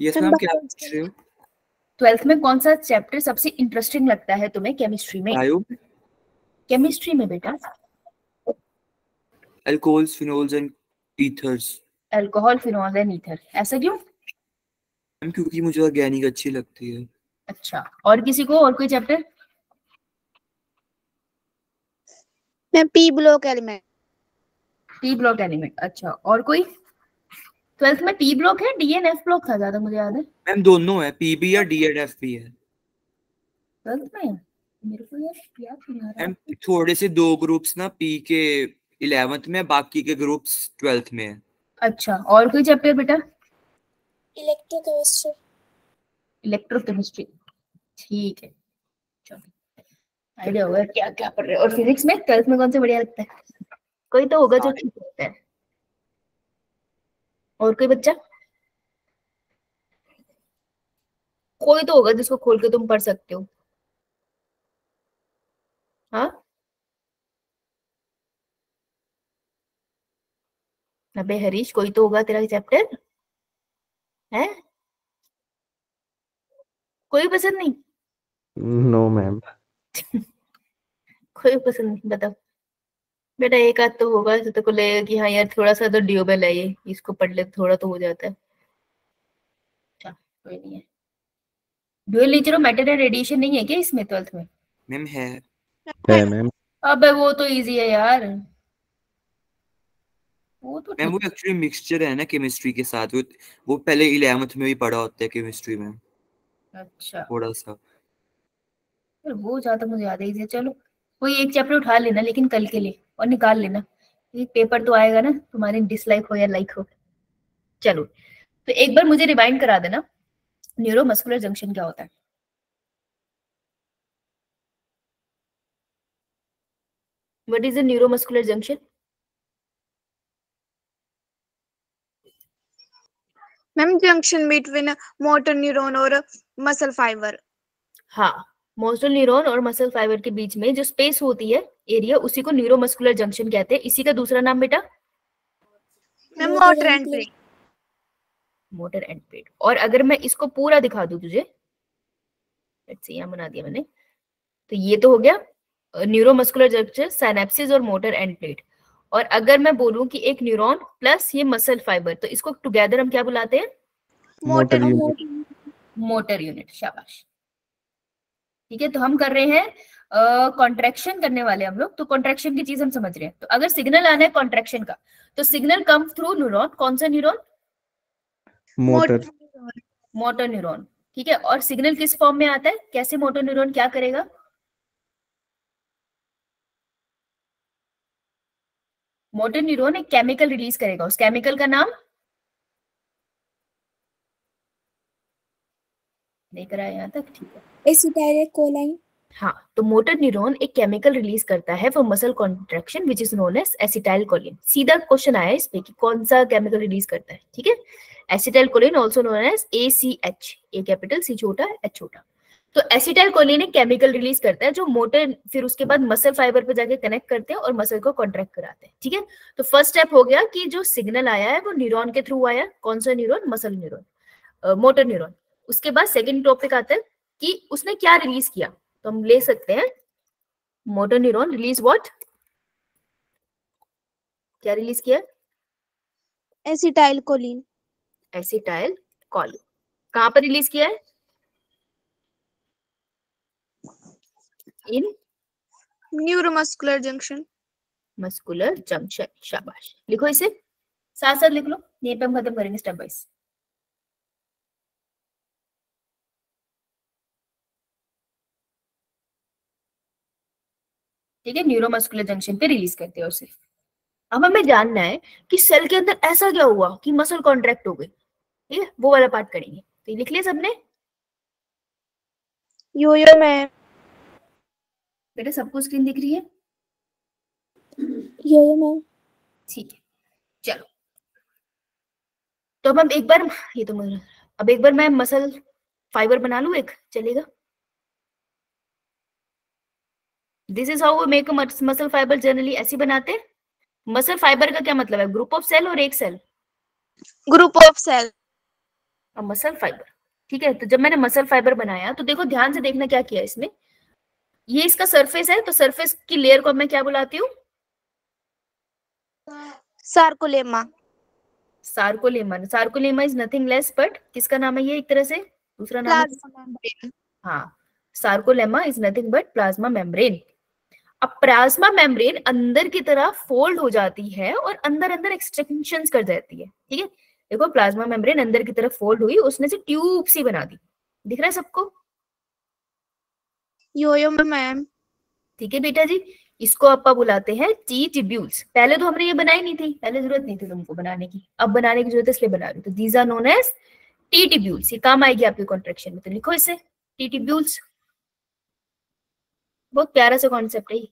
Yes ma'am क्या पूछ रहे हो ट्वेल्थ में कौन सा चैप्टर सबसे इंटरेस्टिंग लगता है तुम्हें केमिस्ट्री में? बायो केमिस्ट्री में बेटा। Alcohols phenols and ethers alcohol phenol and ether ऐसा क्यों? मैम क्योंकि मुझे ऑर्गेनिक अच्छी लगती है। अच्छा और किसी को और कोई चैप्टर मैं P block element P block element अच्छा और कोई? ट्वेल्थ में पी ब्लॉक है डी एन एफ़ ब्लॉक था ज़्यादा मुझे याद है। मैम दोनों है पीबी या डीएडएफ भी है। ट्वेल्थ में? मेरे को यार याद नहीं आ रहा। मैम थोड़े से दो ग्रुप्स ना पी के इलेवेंथ में बाकी के ग्रुप्स ट्वेल्थ में है। अच्छा और कोई चैप्टर बेटा? इलेक्ट्रोकेमिस्ट्री इलेक्ट्रोकेमिस्ट्री ठीक है। आइडिया होगा क्या क्या पढ़ रहे हो। और फिजिक्स में ट्वेल्थ में कौन से बढ़िया लगता है? कोई तो होगा जो ठीक लगता है। और कोई बच्चा? कोई तो होगा जिसको खोल के तुम पढ़ सकते हो। हाँ? अबे हरीश कोई तो होगा तेरा चैप्टर है? कोई पसंद नहीं? नो no, मैम कोई पसंद नहीं बताओ। बेटा एक आध तो होगा तो को लगेगा कि हाँ यार थोड़ा सा तो ड्यूबल है ये इसको पढ़ ले थोड़ा तो हो जाता है। अच्छा कोई नहीं है। Dual nature of matter and radiation नहीं है क्या इसमें ट्वेल्थ में? मैम है। है मैम अबे वो तो इजी है यार। वो तो मैम वो एक्चुअली मिक्सचर है ना केमिस्ट्री के साथ वो वो पहले इलेवेंथ में भी पढ़ा होता है केमिस्ट्री में अच्छा। थोड़ा सा। वो ज़्यादा मुझे याद है इजी है। चलो कोई एक चैप्टर उठा लेना लेकिन कल के लिए और निकाल लेना। ये पेपर तो आएगा ना तुम्हारे डिसलाइक हो या लाइक हो। चलो तो एक बार मुझे रिवाइंड करा देना न्यूरोमस्कुलर जंक्शन क्या होता है। What is a neuromuscular junction ma'am junction between motor neuron और मसल फाइबर हाँ। मोस्टल न्यूरॉन और मसल फाइबर के बीच में जो स्पेस होती है एरिया उसी को न्यूरोमस्कुलर जंक्शन कहते हैं। इसी का दूसरा नाम बेटा? Motor end brain motor end paid और अगर मैं इसको पूरा दिखा दूँ तुझे यहाँ बना दिया मैंने। तो ये तो हो गया न्यूरोमस्कुलर जंक्शन साइनेप्सिस और मोटर एंड प्लेट। और अगर मैं बोलूँ कि एक न्यूरॉन प्लस ये मसल फाइबर तो इसको टुगेदर हम क्या बुलाते हैं? Motor motor unit motor unit शाबाश। ठीक है तो हम कर रहे हैं कॉन्ट्रेक्शन uh, करने वाले हम लोग। तो कॉन्ट्रेक्शन की चीज़ हम समझ रहे हैं। तो अगर सिग्नल आना है कॉन्ट्रेक्शन का तो सिग्नल कम थ्रू न्यूरॉन कौन सा न्यूरॉन मोटर मोटर न्यूरॉन ठीक है और सिग्नल किस फॉर्म में आता है? कैसे मोटर न्यूरॉन क्या करेगा? मोटर न्यूरॉन एक केमिकल रिलीज़ करेगा। उस केमिकल का नाम लेकर आए यहाँ तक ठीक है। एसिटाइलकोलाइन हाँ तो मोटर न्यूरॉन एक केमिकल रिलीज़ करता है for muscle contraction which is known as acetylcholine सीधा क्वेश्चन आया इस पे कि कौन सा केमिकल रिलीज़ करता है ठीक है? Acetylcholine also known as ACH A capital C छोटा एच छोटा। तो एसिटाइलकोलिन एक केमिकल रिलीज़ करता है जो मोटर फिर उसके बाद मसल फाइबर पर जाके कनेक्ट करते हैं और मसल को कॉन्ट्रैक्ट कराते हैं ठीक है? तो फ़र्स्ट स्टेप हो गया कि जो सिग्नल आया है वो न्यूरॉन के थ्रू आया। कौन सा neuron muscle neuron motor neuron उसके बाद सेकेंड टॉपिक आता है कि उसने क्या रिलीज़ किया? तो हम ले सकते हैं। मोटर न्यूरॉन रिलीज़ व्हाट क्या रिलीज़ किया? एसिटाइलकोलिन एसिटाइल कॉलिन कहाँ पर रिलीज़ किया है? In neuromuscular junction muscular junction शाबाश। लिखो इसे। साथ साथ लिख लो। यहीं पे हम खत्म करेंगे स्टेप बाइज ठीक है न्यूरोमस्कुलर जंक्शन पे रिलीज़ करते हैं उसे। अब हमें जानना है कि सेल के अंदर ऐसा क्या हुआ कि मसल कॉन्ट्रैक्ट हो गई। ठीक है वो वाला पार्ट करेंगे। तो ये लिख लिया सबने? यो यो मैम बेटा सबको स्क्रीन दिख रही है? यो यो मैम ठीक है चलो। तो अब हम एक बार ये तो अब एक बार मैं मसल फाइबर बना लू एक चलेगा? This is how make muscle fibre generally ऐसे बनाते मसल फाइबर का क्या मतलब है? ग्रुप ऑफ़ सेल और एक cell group of cell muscle fibre ठीक है? तो जब मैंने मसल फाइबर बनाया तो देखो ध्यान से देखना क्या किया इसमें ये इसका सरफेस है तो सरफेस की लेयर को मैं क्या बुलाती हूँ? Sarcolemma sarcolemma sarcolemma is nothing less but किसका नाम है ये एक तरह से? दूसरा नाम है? हाँ। Sarcolemma is nothing but plasma membrane अब प्लाज्मा मेम्ब्रेन अंदर की तरफ़ फोल्ड हो जाती है और अंदर अंदर एक्सटेंशन कर जाती है ठीक है? देखो प्लाज्मा मेम्ब्रेन अंदर की तरफ़ फोल्ड हुई उसने से ट्यूब सी बना दी। दिख रहा है सबको? यो यो मैम ठीक है बेटा जी इसको अपा बुलाते हैं टी टिब्यूल्स पहले तो हमने ये बनाई नहीं थी पहले ज़रूरत नहीं थी तुमको बनाने की। अब बनाने की ज़रूरत है इसलिए बना रही तो these are known as T tubules ये काम आएगी आपके कॉन्ट्रेक्शन में तो लिखो इसे। टी टिब्यूल्स बहुत प्यारा सा कॉन्सेप्ट है ये।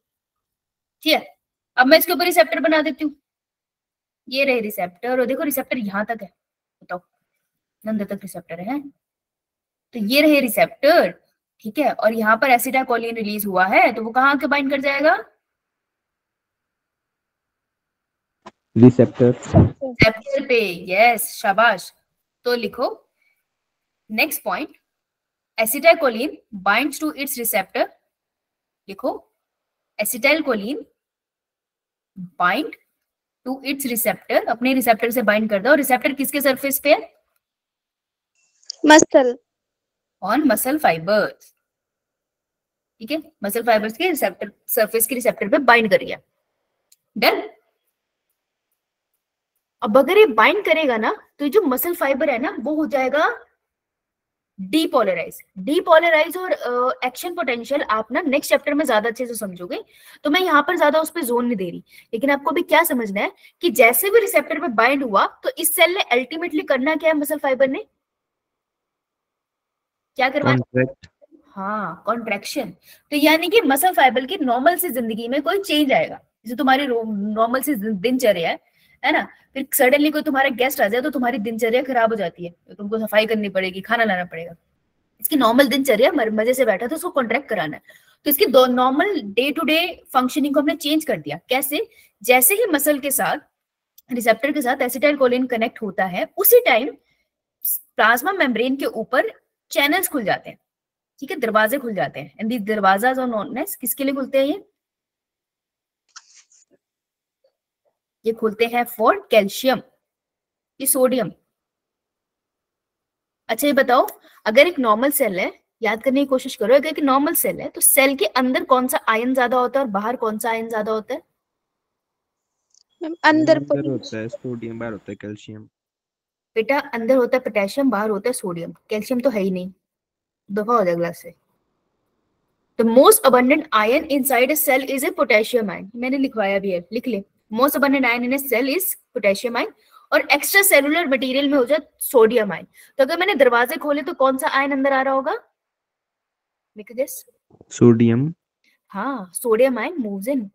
ठीक है? अब मैं इसके ऊपर रिसेप्टर बना देती हूँ। ये रहे रिसेप्टर और देखो रिसेप्टर यहाँ तक है। बताओ अंदर तक रिसेप्टर है। तो ये रहे रिसेप्टर ठीक है? और यहाँ पर एसिटाकोलिन रिलीज़ हुआ है तो वो कहाँ के बाइंड कर जाएगा? रिसेप्टर रिसेप्टर पे यस शाबाश। तो लिखो next point acetylcholine binds to its receptor लिखो acetylcholine bind to its receptor अपने रिसेप्टर से बाइंड कर दो। रिसेप्टर किसके सरफेस पे है? मसल ऑन मसल फाइबर्स ठीक है? मसल फाइबर्स के रिसेप्टर सरफेस के रिसेप्टर पे बाइंड कर गया डन अब अगर ये बाइंड करेगा ना तो ये जो मसल फाइबर है ना वो हो जाएगा डीपोलराइज डीपोलराइज और एक्शन uh, पोटेंशियल आप ना नेक्स्ट चैप्टर में ज़्यादा अच्छे से समझोगे तो मैं यहाँ पर ज़्यादा उस पर जोन नहीं दे रही। लेकिन आपको भी क्या समझना है कि जैसे भी रिसेप्टर पे बाइंड हुआ तो इस सेल ने अल्टीमेटली करना क्या है मसल फाइबर ने? क्या करवाना हाँ? कॉन्ट्रेक्शन तो यानी कि मसल फाइबर की नॉर्मल सी ज़िंदगी में कोई चेंज आएगा। जैसे तुम्हारी नॉर्मल सी दिनचर्या है है ना? फिर सडनली कोई तुम्हारा गेस्ट आ जाए तो तुम्हारी दिनचर्या खराब हो जाती है। तो तुमको सफ़ाई करनी पड़ेगी, खाना लाना पड़ेगा। इसकी नॉर्मल दिनचर्या मज़े से बैठा तो उसको कॉन्ट्रैक्ट कराना है। तो इसकी normal day to day functioning को हमने चेंज कर दिया। कैसे? जैसे ही मसल के साथ रिसेप्टर के साथ एसिटाइल कोलिन कनेक्ट होता है, उसी टाइम प्लाज्मा मेम्ब्रेन के ऊपर चैनल्स खुल जाते हैं। ठीक है? दरवाजे खुल जाते हैं। एंड दरवाज़ा किसके लिए खुलते हैं ये? ये खुलते हैं फॉर कैल्शियम ये सोडियम अच्छा ये बताओ अगर एक नॉर्मल सेल है याद करने की कोशिश करो अगर एक नॉर्मल सेल है तो सेल के अंदर कौन सा आयन ज़्यादा होता है और बाहर कौन सा आयन ज़्यादा होता है? अंदर अंदर होता है सोडियम बाहर होता है कैल्शियम बेटा अंदर होता है पोटेशियम बाहर होता है सोडियम कैल्शियम तो है ही नहीं। दफ़ा हो जाए ग्लास से। The most abundant ion inside a cell is a potassium ion मैंने लिखवाया भी है लिख ले। Most abundant ion in a cell is potassium ion और एक्स्ट्रा सेलुलर मटेरियल में हो जाए सोडियम आयन तो अगर मैंने दरवाजे खोले तो कौन सा आयन अंदर आ रहा होगा? मेक गेस सोडियम हाँ सोडियम आयन मूव्स इन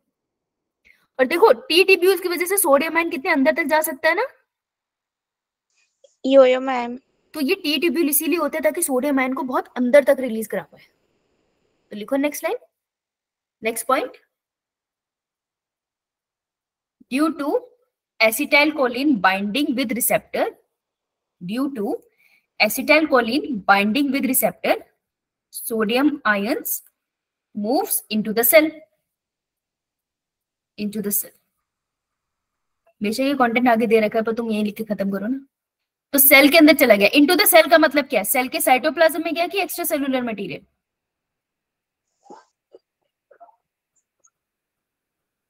और देखो टी टिब्यूल्स की वजह से सोडियम आयन कितने अंदर तक जा सकता है ना? यो मैम तो ये टी ट्यूब्यूल इसीलिए होता है ताकि सोडियम आयन को बहुत अंदर तक रिलीज़ करा पाए। तो लिखो next line next point acetylcholine binding with receptor due to acetylcholine binding with receptor sodium ions moves into the cell into the cell बेशक ये कंटेंट आगे दे रखा है, पर तुम यही लिख के खत्म करो ना। तो सेल के अंदर चला गया। इनटू द सेल का मतलब क्या? है सेल के साइटोप्लाज्म में गया कि एक्स्ट्रा सेलुलर मटेरियल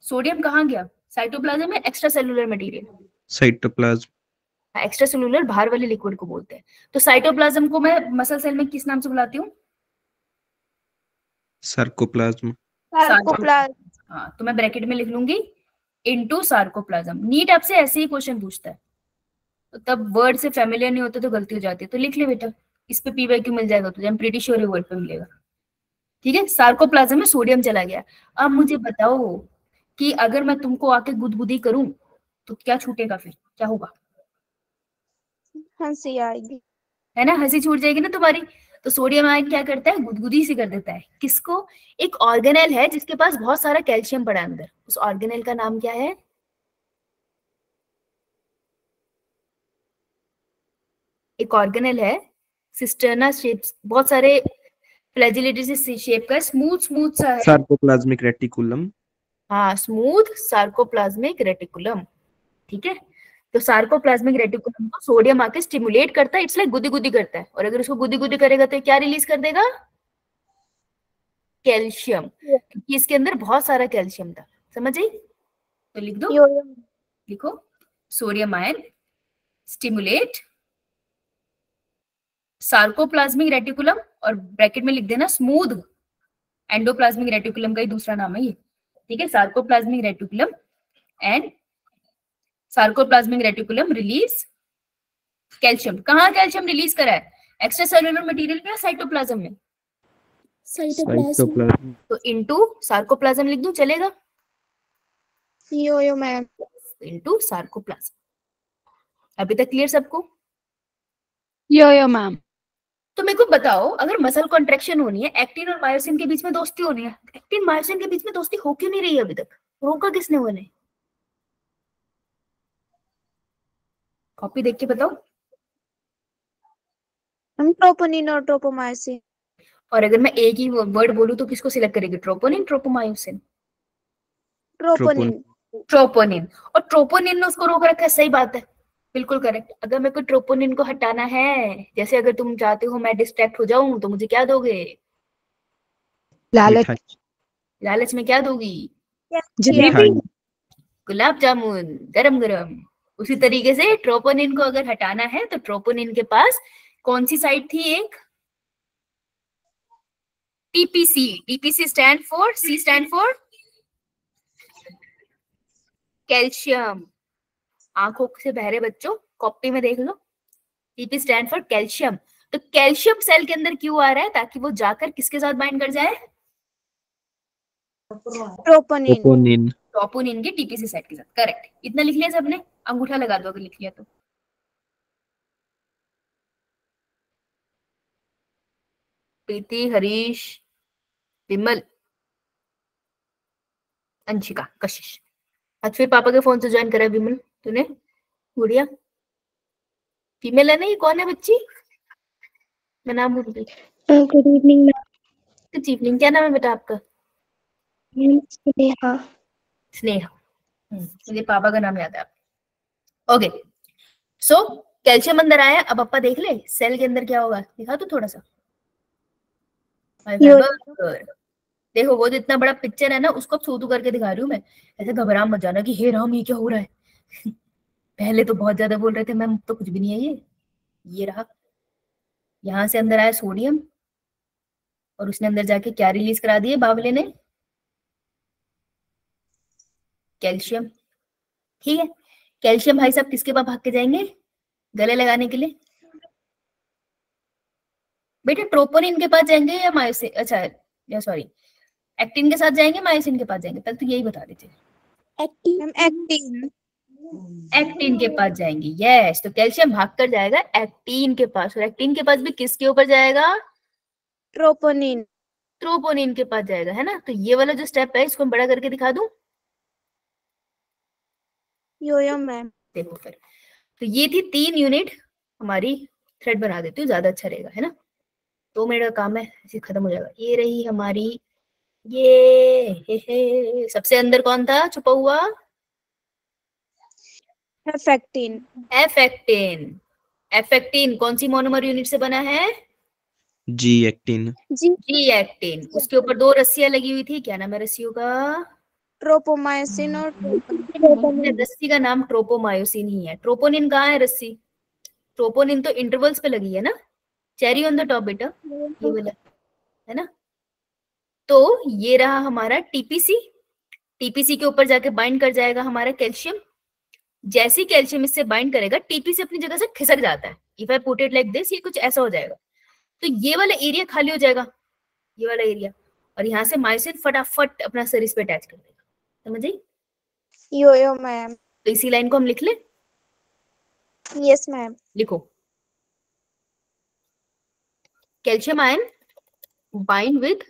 सोडियम कहाँ गया? साइटोप्लाज्म में extra cellular material cytoplasm extra cellular बाहर वाले लिक्विड को बोलते हैं। तो साइटोप्लाज्म को मैं मसल सेल में किस नाम से बुलाती हूँ? सार्कोप्लाज्म सार्कोप्लाज्म हाँ तो मैं ब्रैकेट में लिख लूँगी। इनटू सार्कोप्लाज्म नीट आपसे ऐसे ही क्वेश्चन पूछता है। तो तब वर्ड से फेमिलियर नहीं होते तो गलती हो जाती है। तो लिख ले बेटा। इस पे पी क्यू मिल जाएगा तुझे। प्रीटी श्योर वर्ड पे मिलेगा। ठीक है? सार्कोप्लाज्म में सोडियम चला गया। अब मुझे बताओ कि अगर मैं तुमको आके गुदगुदी करूँ तो क्या छूटेगा फिर? क्या होगा? हँसी आएगी। है ना? हँसी छूट जाएगी ना तुम्हारी। तो सोडियम आयन क्या करता है? गुदगुदी से कर देता है। किसको? एक ऑर्गेनेल है जिसके पास बहुत सारा कैल्शियम पड़ा अंदर। उस ऑर्गेनेल का नाम क्या है? एक ऑर्गेनल है। सिस्टर्ना शेप्स बहुत सारे फ्लैजिलेटरी से शेप का स्मूथ स्मूथ सा है। Sarcoplasmic reticulum. हाँ स्मूथ सार्कोप्लाज्मिक रेटिकुलम ठीक है? तो सार्कोप्लाज्मिक रेटिकुलम को सोडियम आके स्टिमुलेट करता है इट्स लाइक गुदी गुदी करता है। और अगर उसको गुदी गुदी करेगा तो क्या रिलीज़ कर देगा? कैल्शियम क्योंकि इसके अंदर बहुत सारा कैल्शियम था। समझ आई? तो लिख दो। लिखो। Sodium ion stimulate sarcoplasmic reticulum और ब्रैकेट में लिख देना स्मूथ एंडोप्लाज्मिक रेटिकुलम का ही दूसरा नाम है ये। ठीक है sarcoplasmic reticulum and sarcoplasmic reticulum release calcium कहाँ कैल्शियम रिलीज़ करा है? एक्स्ट्रा सेलुलर मटेरियल में साइटोप्लाज्म में? साइटोप्लाज्म तो इनटू सार्कोप्लाज्म लिख दूँ चलेगा? Yo yo ma'am. Into sarcoplasm अभी तक क्लियर सबको? Yo yo ma'am. तो मेरे को बताओ अगर मसल कॉन्ट्रेक्शन होनी है एक्टिन और मायोसिन के बीच में दोस्ती होनी है एक्टिन मायोसिन के बीच में दोस्ती हो क्यों नहीं रही है अभी तक? रोका किसने उन्हें कॉपी देख के बताओ। ट्रोपोनिन और ट्रोपोमायोसिन और अगर मैं एक ही वर्ड बोलूँ तो किसको सिलेक्ट करेगी? ट्रोपोनिन ट्रोपोमायोसिन ट्रोपोनिन ट्रोपोनिन और ट्रोपोनिन ने उसको रोक रखा है सही बात है। बिल्कुल करेक्ट अगर मेरे को ट्रोपोनिन को हटाना है जैसे अगर तुम चाहते हो मैं डिस्ट्रैक्ट हो जाऊँ तो मुझे क्या दोगे? लालच। लालच में क्या दोगी? गुलाब जामुन गरम गरम। उसी तरीके से ट्रोपोनिन को अगर हटाना है तो ट्रोपोनिन के पास कौन सी साइड थी एक? TPC TPC stand for C stand for calcium आँखों से बहरे बच्चों कॉपी में देख लो। टीपी स्टैंड फॉर कैल्शियम तो कैल्शियम सेल के अंदर क्यों आ रहा है? ताकि वो जाकर किसके साथ बाइंड कर जाए? ट्रोपोनिन ट्रोपोनिन टॉपोनिन के टीपीसी साइट के साथ। करेक्ट इतना लिख लिया सबने? अंगूठा लगा दो अगर लिख लिया तो। प्रीति हरीश विमल अंशिका कशिश आज फिर पापा के फ़ोन से ज्वाइन करा विमल तूने? गुड़िया। फीमेल है ना ये? कौन है बच्ची? मैं नाम भूल गई। गुड इवनिंग गुड इवनिंग क्या नाम है बेटा आपका? स्नेहा स्नेहा। हम्म, मुझे पापा का नाम याद है ओके सो कैल्शियम अंदर आया अब अपा देख ले सेल के अंदर क्या होगा? दिखा तो थोड़ा सा। देखो वो जो इतना बड़ा पिक्चर है ना उसको सूतू करके दिखा रही हूँ मैं। ऐसे घबरा मत जाना कि हे राम ये क्या हो रहा है? पहले तो बहुत ज़्यादा बोल रहे थे मैम तो कुछ भी नहीं है ये। ये रहा। यहाँ से अंदर आया सोडियम और उसने अंदर जाके क्या रिलीज़ करा दिए बावले ने? कैल्शियम। ठीक है। कैल्शियम भाई साहब किसके पास भाग के जाएँगे? गले लगाने के लिए। बेटा ट्रोपोनिन के पास जाएँगे या मायोसिन? अच्छा या सॉरी एक्टिन के साथ जाएँगे मायोसिन के पास जाएँगे। पहले तो यही बता दीजिए मैम एक्टिन। एक्टिन के पास जाएँगे। यस yes, तो कैल्शियम भाग कर जाएगा एक्टिन के पास। और एक्टिन के पास भी किसके ऊपर जाएगा? ट्रोपोनिन ट्रोपोनिन के पास जाएगा है ना? तो ये वाला जो स्टेप है इसको हम बड़ा करके दिखा दूँ। यो मैम देखो फिर। तो ये थी तीन यूनिट हमारी थ्रेड बना देती हूँ ज़्यादा अच्छा रहेगा है ना? दो तो मिनट का काम है ऐसे खत्म हो जाएगा। ये रही हमारी ये हे हे सबसे अंदर कौन था? छुपा हुआ एफेक्टिन एफेक्टिन एफेक्टिन कौन सी मोनोमर यूनिट से बना है? जी एक्टिन जी जी एक्टिन उसके ऊपर दो रस्सियाँ लगी हुई थी क्या नाम है रस्सियों का? ट्रोपोमाइसिन और रस्सी का नाम ट्रोपोमायोसिन ही है। ट्रोपोनिन कहाँ है रस्सी? ट्रोपोनिन तो इंटरवल्स पे लगी है ना? चेरी ऑन द टॉप बेटा। ये वाला है ना? तो ये रहा हमारा टीपीसी टीपीसी के ऊपर जाके बाइंड कर जाएगा हमारा कैल्शियम जैसे ही कैल्शियम इससे बाइंड करेगा टीपीसी अपनी जगह से खिसक जाता है। If I put it like this ये कुछ ऐसा हो जाएगा। तो ये वाला एरिया खाली हो जाएगा। ये वाला एरिया और यहाँ से मायोसिन फटाफट अपना इस पे अटैच कर देगा। समझ? आई यो यो मैम तो इसी लाइन को हम लिख लें? यस मैम लिखो। Calcium ion bind with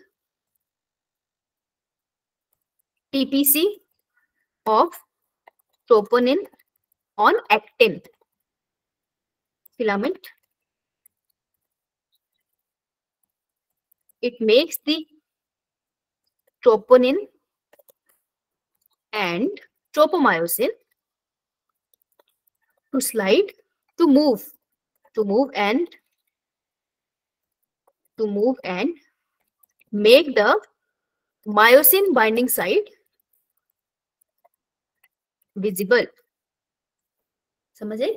TPC of troponin on actin. Filament. It makes the troponin and tropomyosin to slide to move to move and to move and make the myosin binding site visible. समझ आई?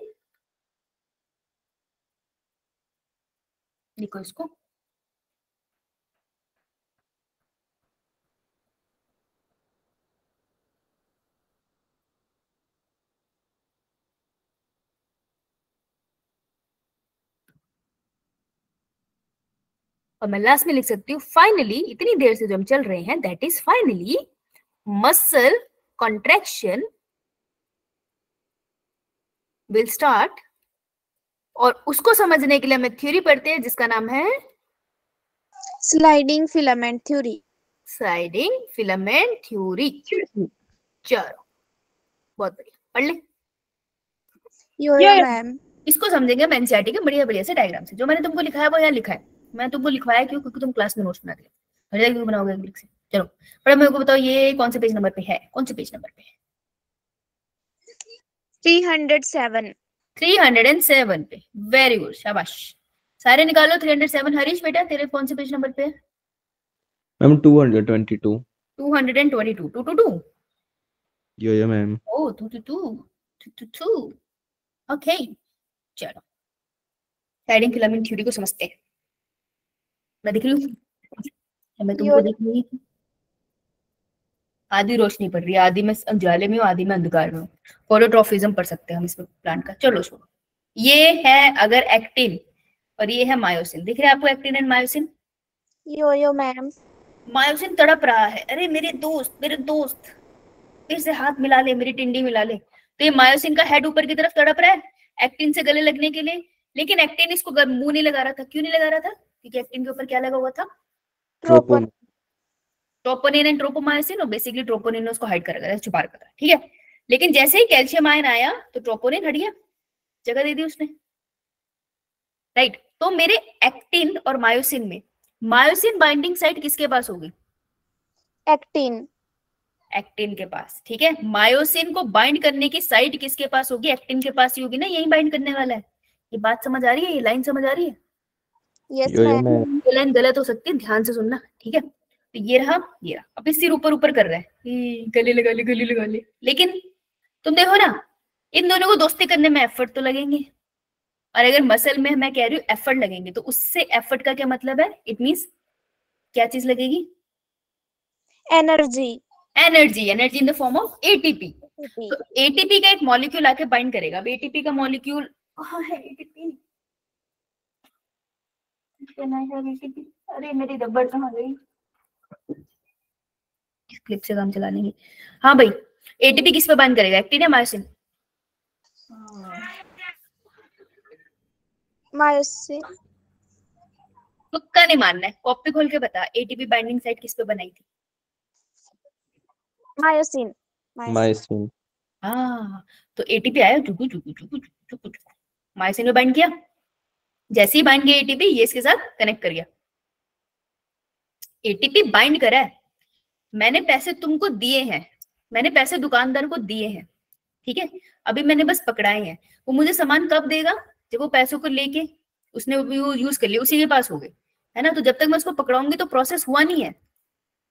लिखो इसको। और मैं last में लिख सकती हूँ finally इतनी देर से जो हम चल रहे हैं that is finally muscle contraction will start और उसको समझने के लिए हमें थ्योरी पढ़ते हैं जिसका नाम है sliding filament theory sliding filament theory चलो बहुत बढ़िया। पढ़ ले. मैम इसको समझेंगे हम एनसीईआरटी के बढ़िया बढ़िया से डायग्राम से। जो मैंने तुमको लिखा है वो यहाँ लिखा है। मैं तुमको लिखवाया क्यों? क्योंकि तुम क्लास में नोट्स बना क्यों बनाओगे चलो पर मेरे को बताओ ये कौन से पेज नंबर पे है? कौन से पेज नंबर पे है? 307 307 पे। वेरी गुड शाबाश। सारे निकालो 307 हरीश बेटा तेरे कौन से पेज नंबर पे ma'am 222 222 222 yo yo ma'am. Oh, two, two, two, two, two, two. Okay, चलो। हेडिंग फिलामेंट थ्योरी को समझते हैं। मैं दिख रही हूँ। मैं तुमको दिख रही हूँ। आधी रोशनी पड़ रही है आधी में उजाले में हूँ आधी में अंधकार में। फोटोट्रॉफिज्म पढ़ सकते हैं हम इसमें प्लांट का। चलो छोड़ो ये है अगर एक्टिन और ये है मायोसिन दिख रहा है आपको actin and myosin yo yo ma'am myosin तड़प रहा है। अरे मेरे दोस्त मेरे दोस्त। फिर से हाथ मिला ले मेरी टिंडी मिला ले। तो ये मायोसिन का हेड ऊपर की तरफ़ तड़प रहा है एक्टिन से गले लगने के लिए। लेकिन एक्टिन इसको मुँह नहीं लगा रहा था। क्यों नहीं लगा रहा था? क्योंकि एक्टिन के ऊपर क्या लगा हुआ था? ट्रोपोन ट्रोपोनिन एंड ट्रोपोमायोसिन और बेसिकली ट्रोपोनिन ने उसको हाइड कर रखा था छुपा रखा था ठीक है? लेकिन जैसे ही कैल्शियम आयन आया तो ट्रोपोनिन हट गया। जगह दे दी उसने। राइट तो मेरे एक्टिन और मायोसिन में मायोसिन बाइंडिंग साइट किसके पास होगी? एक्टिन एक्टिन के पास ठीक है? मायोसिन को बाइंड करने की साइट किसके पास होगी? एक्टिन के पास ही होगी ना यही बाइंड करने वाला है। ये बात समझ आ रही है? ये लाइन समझ आ रही है? यस मैम ये लाइन गलत हो सकती है ध्यान से सुनना ठीक है? तो ये रहा ये रहा। अब सिर ऊपर ऊपर कर रहा है। गले लगा ले गले लगा ले। लेकिन तुम देखो ना इन दोनों को दोस्ती करने में एफर्ट तो लगेंगे। और अगर मसल में मैं कह रही हूँ एफर्ट लगेंगे। तो उससे एफर्ट का क्या मतलब है? इट मीन्स क्या चीज़ लगेगी? Energy energy energy in the form of ATP तो एटीपी का एक मॉलिक्यूल आके बाइंड करेगा। अब एटीपी का मॉलिक्यूल कहाँ है एटीपी अरे मेरी रबड़ कहाँ गई? इस क्लिप से काम चलाने की। हाँ भाई एटीपी किस पे बाइंड करेगा? एक्टिन या मायोसिन मायोसिन तुक्का नहीं मानना है। कॉपी खोल के बता एटीपी बाइंडिंग साइट किस पे बनाई थी? मायोसिन मायोसिन हाँ तो एटीपी आया जुगु जुगु जुगु जुगु जुगु जुगु मायोसिन में बाइंड किया? जैसे ही बाइंड किया एटीपी ये इसके साथ कनेक्ट कर गया। एटीपी बाइंड करा है। मैंने पैसे तुमको दिए हैं। मैंने पैसे दुकानदार को दिए हैं। ठीक है? अभी मैंने बस पकड़ाए हैं। वो मुझे सामान कब देगा? जब वो पैसों को लेके उसने यूज़ कर लिया, उसी के पास हो गए। है ना? तो जब तक मैं उसको पकड़ाऊँगी तो प्रोसेस हुआ नहीं है।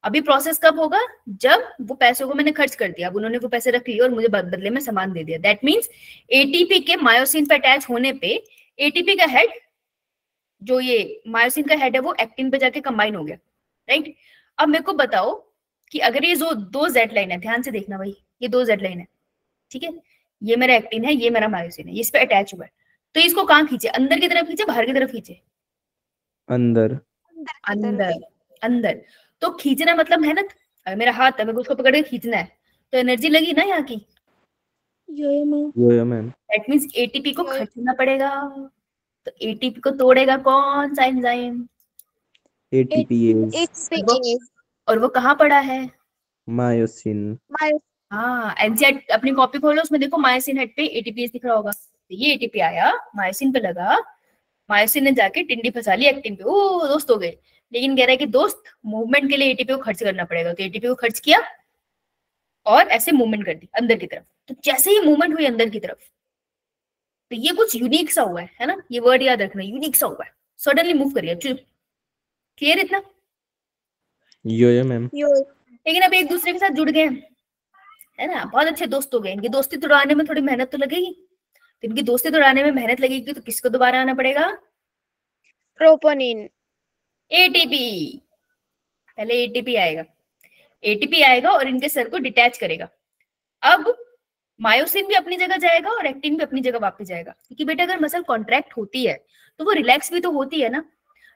अभी प्रोसेस कब होगा? जब वो पैसों को मैंने खर्च कर दिया। अब उन्होंने वो पैसे रख लिए और मुझे बदले में सामान दे दिया। दैट मीन्स एटीपी के मायोसिन पे अटैच होने पे एटीपी का हेड जो ये मायोसिन का हेड है, वो एक्टिन पे जाके कंबाइन हो गया। राइट अब मेरे को बताओ कि अगर ये जो दो जेड लाइन है ध्यान से देखना भाई ये दो जेड लाइन है ठीक है? ये मेरा एक्टिन है ये मेरा मायोसिन है ये इस पे अटैच हुआ है। तो इसको कहाँ खींचे? अंदर की तरफ़ खींचे बाहर की तरफ़ खींचे? अंदर। अंदर। अंदर तो खींचना मतलब मेहनत अगर मेरा हाथ है मेरे को उसको पकड़ के खींचना है। तो एनर्जी लगी ना यहाँ की? Yo yo ma'am yo yo ma'am that means ATP को. खर्चना पड़ेगा। तो एटीपी को तोड़ेगा कौन सा एंजाइम एटीपीएस और वो कहाँ पड़ा है? मायोसिन। हाँ एनसीआर अपनी कॉपी खोलो उसमें देखो मायोसिन हेड पे एटीपीएस दिख रहा होगा। तो ये एटीपी आया मायोसिन पे लगा। मायोसिन ने जाके टिंडी फंसा ली एक्टिन पे। ओ दोस्त हो गए। लेकिन कह रहा है कि दोस्त मूवमेंट के लिए एटीपी को खर्च करना पड़ेगा। तो एटीपी को खर्च किया और ऐसे मूवमेंट कर दी अंदर की तरफ़। तो जैसे ही मूवमेंट हुई अंदर की तरफ़ तो ये कुछ यूनिक सा हुआ है है ना? ये वर्ड याद रखना यूनिक सा हुआ है। सडनली मूव करिए क्लियर इतना? यो यो मैम लेकिन अब एक दूसरे के साथ जुड़ गए हैं है ना? बहुत अच्छे दोस्त हो गए। इनकी दोस्ती तोड़ाने में थोड़ी मेहनत तो लगेगी। तो इनकी दोस्ती तोड़ाने में मेहनत लगेगी तो किसको दोबारा आना पड़ेगा? प्रोपोनिन एटीपी पहले एटीपी आएगा। एटीपी आएगा और इनके सर को डिटैच करेगा। अब मायोसिन भी अपनी जगह जाएगा और एक्टिन भी अपनी जगह वापस जाएगा। क्योंकि बेटा अगर मसल कॉन्ट्रैक्ट होती है तो वो रिलैक्स भी तो होती है ना।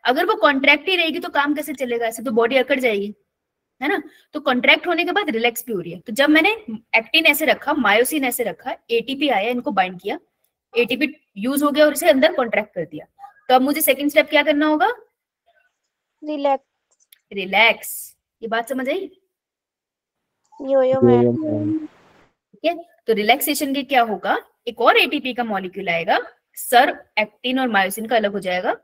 अगर वो कॉन्ट्रैक्ट ही रहेगी तो काम कैसे चलेगा? ऐसे तो बॉडी अकड़ जाएगी है ना? तो कॉन्ट्रैक्ट होने के बाद रिलैक्स भी हो रही है। तो जब मैंने एक्टिन ऐसे रखा मायोसिन ऐसे रखा एटीपी आया इनको बाइंड किया एटीपी यूज़ हो गया और इसे अंदर कॉन्ट्रैक्ट कर दिया। तो अब मुझे सेकंड स्टेप क्या करना होगा? रिलैक्स रिलैक्स ये बात समझ आई? यो यो मैम ठीक है? तो रिलैक्सेशन के क्या होगा? एक और एटीपी का मॉलिक्यूल आएगा। सर एक्टिन और मायोसिन का अलग हो जाएगा।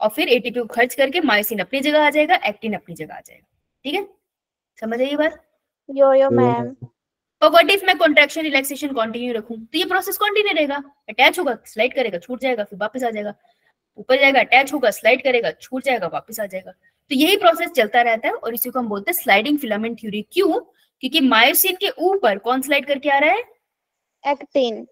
और फिर एटीपी को खर्च करके मायोसिन अपनी जगह आ जाएगा एक्टिन अपनी जगह आ जाएगा। ठीक है? समझ आई बात yo yo yo ma'am ma'am. और व्हाट इफ़ मैं कॉन्ट्रैक्शन रिलैक्सेशन कंटिन्यू रखूँ? तो ये प्रोसेस कंटिन्यू रहेगा। अटैच होगा स्लाइड करेगा छूट जाएगा फिर वापस आ जाएगा। ऊपर जाएगा अटैच होगा स्लाइड करेगा छूट जाएगा वापस आ जाएगा। तो यही प्रोसेस चलता रहता है और इसी को हम बोलते हैं स्लाइडिंग फिलामेंट थ्योरी क्यों? क्योंकि मायोसिन के ऊपर कौन स्लाइड करके आ रहा है? एक्टिन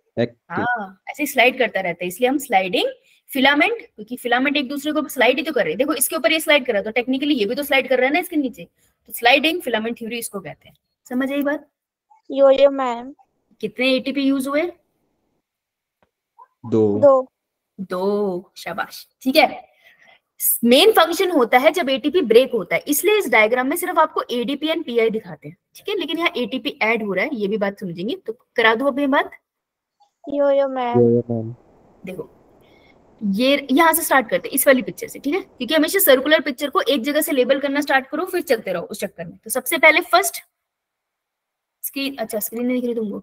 हाँ ऐसे स्लाइड करता रहता है इसलिए हम स्लाइडिंग फिलामेंट क्योंकि फिलामेंट एक दूसरे को स्लाइड ही तो कर रहे हैं। देखो इसके ऊपर ये स्लाइड कर रहा है तो टेक्निकली ये भी तो स्लाइड कर रहा है ना इसके नीचे। तो स्लाइडिंग फिलामेंट थ्योरी इसको कहते हैं। समझ आई बात? यो यो मैम कितने एटीपी यूज़ हुए? दो। दो। दो। शाबाश। ठीक है। मेन फ़ंक्शन होता है जब एटीपी ब्रेक होता है। इसलिए इस डायग्राम में सिर्फ़ आपको एडीपी एंड पीआई दिखाते हैं। ठीक है? लेकिन यहाँ एटीपी ऐड हो रहा है ये भी बात समझेंगे। तो करा दो अभी बात। यो यो मैम यो यो मैम देखो ये यहाँ से स्टार्ट करते हैं इस वाली पिक्चर से ठीक है? क्योंकि हमेशा सर्कुलर पिक्चर को एक जगह से लेबल करना स्टार्ट करो फिर चलते रहो उस चक्कर में। तो सबसे पहले फ़र्स्ट स्क्रीन अच्छा स्क्रीन नहीं दिख रही तुमको?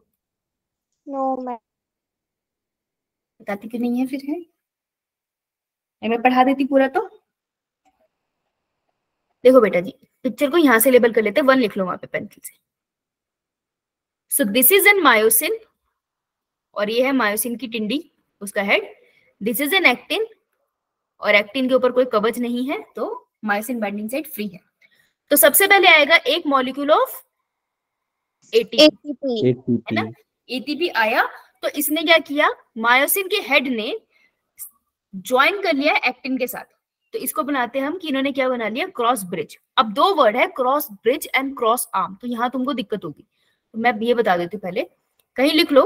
नो मैम बताती क्यों नहीं है फिर है? मैं पढ़ा देती पूरा तो। देखो बेटा जी पिक्चर को यहाँ से लेबल कर लेते हैं वन लिख लो वहाँ पे पेंसिल से। So this is an myosin और ये है मायोसिन की टिंडी उसका head this is an actin और एक्टिन के ऊपर कोई कवच नहीं है तो मायोसिन बाइंडिंग साइट फ्री है। तो सबसे पहले आएगा एक मॉलिक्यूल ऑफ़ एटीपी है ना? एटीपी आया तो इसने क्या किया? मायोसिन के हेड ने ज्वाइन कर लिया एक्टिन के साथ। तो इसको बनाते हैं हम कि इन्होंने क्या बना लिया? क्रॉस ब्रिज अब दो वर्ड है cross bridge and cross arm तो यहाँ तुमको दिक्कत होगी। तो मैं ये बता देती हूँ पहले। कहीं लिख लो।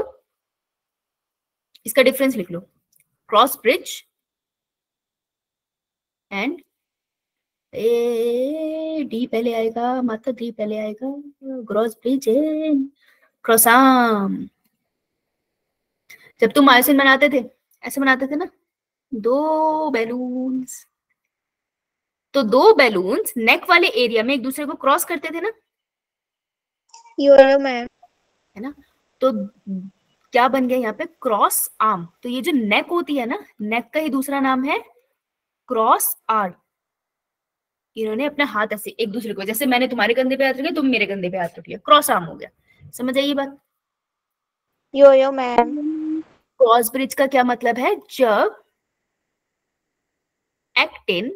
इसका डिफरेंस लिख लो। Cross bridge and A D पहले आएगा माता डी पहले आएगा cross bridge and cross arm जब तुम मायोसिन बनाते थे ऐसे बनाते थे ना दो बैलून्स तो दो बैलून्स नेक वाले एरिया में एक दूसरे को क्रॉस करते थे ना? यो यो मैम तो क्या बन गया यहाँ पे? Cross arm. तो ये जो नेक होती है ना नेक का ही दूसरा नाम है क्रॉस आर्म। इन्होंने अपना हाथ ऐसे एक दूसरे को जैसे मैंने तुम्हारे कंधे पे हाथ रखे तुम मेरे कंधे पे हाथ रखिए क्रॉस आर्म हो गया। समझ आई ये बात? Yo yo ma'am. Cross bridge का क्या मतलब है? जब एक्टिन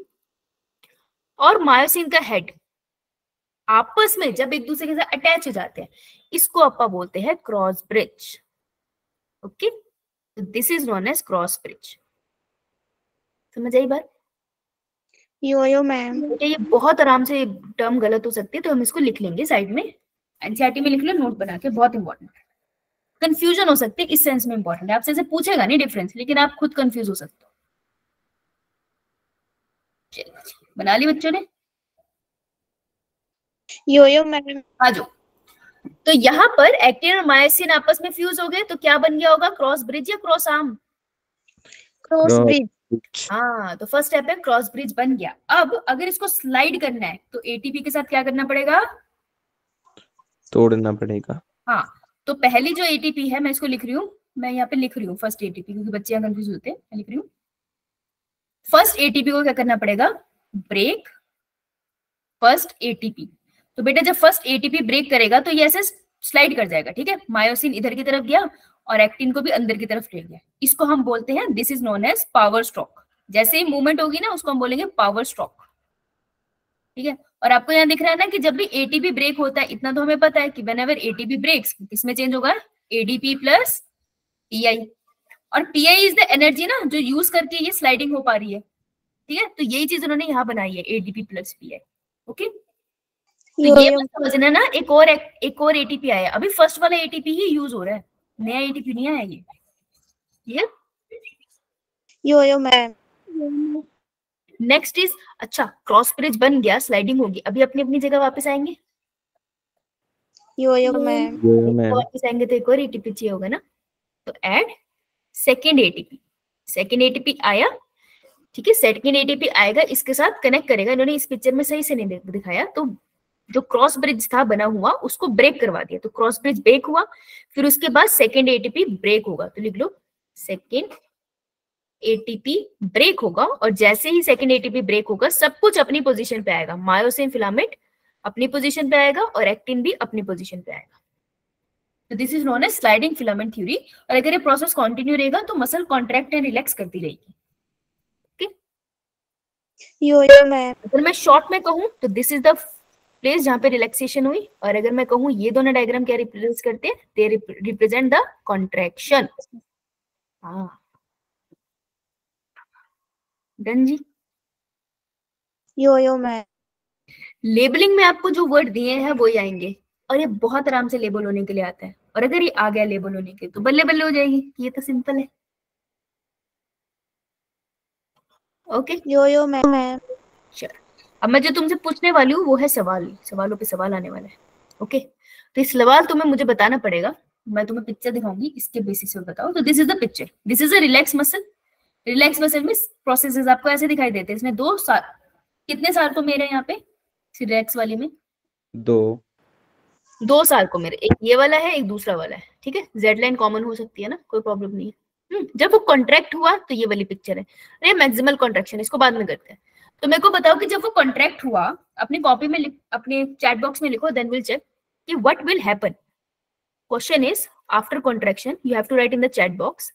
और मायोसिन का हेड आपस में जब एक दूसरे के साथ अटैच हो जाते हैं इसको अपा बोलते हैं cross bridge. Okay this is known as cross bridge समझ आई बात? यो यो मैम ये बहुत आराम से टर्म गलत हो सकती है तो हम इसको लिख लेंगे साइड में। एनसीआरटी में लिख लो नोट बना के बहुत इंपॉर्टेंट कंफ्यूजन हो सकती है इस सेंस में इंपॉर्टेंट है। आपसे ऐसे पूछेगा नहीं डिफरेंस लेकिन आप खुद कंफ्यूज हो सकते हो। बना ली बच्चों ने? यो यो मैम आ जाओ। तो यहाँ पर एक्टिन और मायोसिन आपस में फ्यूज हो गए तो क्या बन गया होगा? क्रॉस ब्रिज या क्रॉस आर्म क्रॉस ब्रिज हाँ तो फ़र्स्ट स्टेप है क्रॉस ब्रिज बन गया। अब अगर इसको स्लाइड करना है तो एटीपी के साथ क्या करना पड़ेगा? तोड़ना पड़ेगा। हाँ तो पहली जो एटीपी है मैं इसको लिख रही हूँ। मैं यहाँ पे लिख रही हूँ फ़र्स्ट एटीपी क्योंकि बच्चे यहाँ कंफ्यूज होते हैं। मैं लिख रही हूँ। फ़र्स्ट एटीपी को क्या करना पड़ेगा? ब्रेक फ़र्स्ट एटीपी तो बेटा जब फ़र्स्ट एटीपी ब्रेक करेगा तो ये ऐसे स्लाइड कर जाएगा, ठीक है? मायोसिन इधर की तरफ़ गया और एक्टिन को भी अंदर की तरफ़ ले गया। इसको हम बोलते हैं this is known as power stroke जैसे ही मूवमेंट होगी ना, उसको हम बोलेंगे पावर स्ट्रोक ठीक है? और आपको यहाँ दिख रहा है ना कि जब भी एटीपी ब्रेक होता है, इतना तो हमें पता है कि वेन एवर एटीपी ब्रेक्स किसमें चेंज होगा? एडीपी प्लस पीआई और पीआई इज़ द एनर्जी ना, जो यूज़ करके ये स्लाइडिंग हो पा रही है। ठीक है? तो यही चीज़ उन्होंने यहाँ बनाई है एडीपी प्लस पीआई ओके तो ये समझना ना एक और एक, एक और एटीपी आया अभी फ़र्स्ट वाला एटीपी ही यूज़ हो रहा है। नया एटीपी नहीं आया ये। ये? Yo yo ma'am next is अच्छा क्रॉस ब्रिज बन गया स्लाइडिंग होगी। अभी अपनी अपनी जगह वापस आएँगे? यो यो मैम यो यो वापस आएँगे तो एक और एटीपी चाहिए होगा ना? तो add second ATP second ATP आया। ठीक है सेकेंड एटीपी आएगा इसके साथ कनेक्ट करेगा। इन्होंने इस पिक्चर में सही से नहीं दिखाया तो जो क्रॉस ब्रिज था बना हुआ उसको ब्रेक करवा दिया। तो क्रॉस ब्रिज ब्रेक हुआ फिर उसके बाद सेकेंड एटीपी ब्रेक होगा। तो लिख लो सेकेंड एटीपी ब्रेक होगा और जैसे ही सेकेंड एटीपी ब्रेक होगा सब कुछ अपनी पोजीशन पे आएगा। मायोसिन फिलामेंट अपनी पोजीशन पे आएगा और एक्टिन भी अपनी पोजीशन पे आएगा। तो this is known as sliding filament theory और अगर ये प्रोसेस कंटिन्यू रहेगा तो मसल कॉन्ट्रैक्ट एंड रिलैक्स करती रहेगी। ओके यो यो मैम अगर मैं शॉर्ट में कहूँ तो दिस इज़ द प्लेस जहाँ पे रिलैक्सेशन हुई। और अगर मैं कहूँ ये दोनों डायग्राम क्या रिप्रेजेंट करते हैं? दे रिप्रेजेंट द कॉन्ट्रैक्शन हाँ। डन जी। यो यो मैम लेबलिंग में आपको जो वर्ड दिए हैं वो ही आएँगे। और ये बहुत आराम से लेबल होने के लिए आता है। और अगर ये आ गया लेबल होने के तो बल्ले बल्ले हो जाएगी। ये तो सिंपल है। Okay yo yo ma'am ma'am अब मैं जो तुमसे पूछने वाली हूँ वो है सवाल। सवालों पे सवाल आने वाला है। ओके तो इस सवाल तुम्हें मुझे बताना पड़ेगा। मैं तुम्हें पिक्चर दिखाऊँगी इसके बेसिस पे बताओ। तो this is the picture this is a relax muscle relax muscle में प्रोसेसेस आपको ऐसे दिखाई देते हैं। इसमें दो सार कितने साल को मेरे यहाँ पे? रिलैक्स वाली में? दो। दो साल को मेरे। एक ये वाला है एक दूसरा वाला है। ठीक है? जेड लाइन कॉमन हो सकती है ना? कोई प्रॉब्लम नहीं है। हम्म, जब वो कॉन्ट्रैक्ट हुआ तो ये वाली पिक्चर है। अरे मैक्सिमल कॉन्ट्रैक्शन इसको बाद में करते हैं। तो मेरे को बताओ कि जब वो कॉन्ट्रैक्ट हुआ, अपनी कॉपी में अपने चैट बॉक्स में लिखो देन विल चेक कि what will happen question is after contraction you have to write in the chat box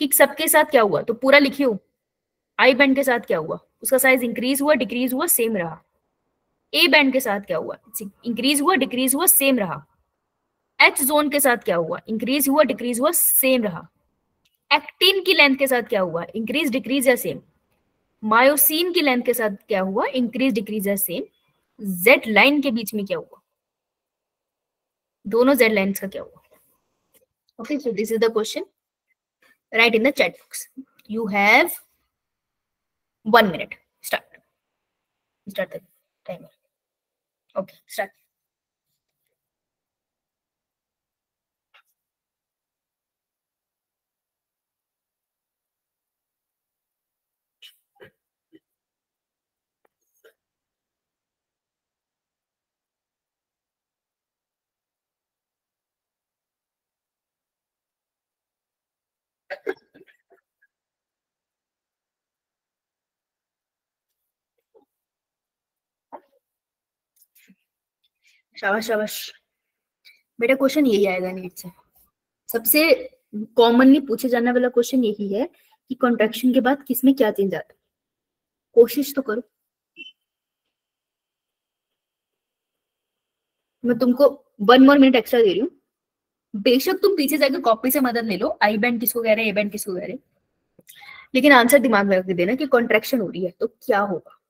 कि सबके साथ क्या हुआ? तो पूरा लिखियो। आई बैंड के साथ क्या हुआ? उसका साइज़ इंक्रीज हुआ डिक्रीज हुआ सेम रहा। ए बैंड के साथ क्या हुआ? इंक्रीज हुआ डिक्रीज हुआ सेम रहा। एच जोन के साथ क्या हुआ? इंक्रीज हुआ डिक्रीज हुआ सेम रहा। एक्टिन की लेंथ के साथ क्या हुआ? इंक्रीज डिक्रीज या सेम मायोसिन की लेंथ के साथ क्या हुआ? इंक्रीज डिक्रीज या सेम जेड लाइन के बीच में क्या हुआ? दोनों जेड लाइन का क्या हुआ? Okay so this is the question write in the chat box you have one minute start start timer okay start शाबाश शाबाश. बेटा क्वेश्चन यही आएगा नीट से. सबसे कॉमनली पूछे जाने वाला क्वेश्चन यही है कि कॉन्ट्रेक्शन के बाद किसमें क्या चेंज आता है? कोशिश तो करो। मैं तुमको वन मोर मिनट एक्स्ट्रा दे रही हूँ। बेशक तुम पीछे जाकर कॉपी से मदद ले लो आई बैंड किसको कह रहे हैं ए बैंड किसको कह रहे हैं। लेकिन आंसर दिमाग में रख देना कि कॉन्ट्रेक्शन हो रही है तो क्या होगा?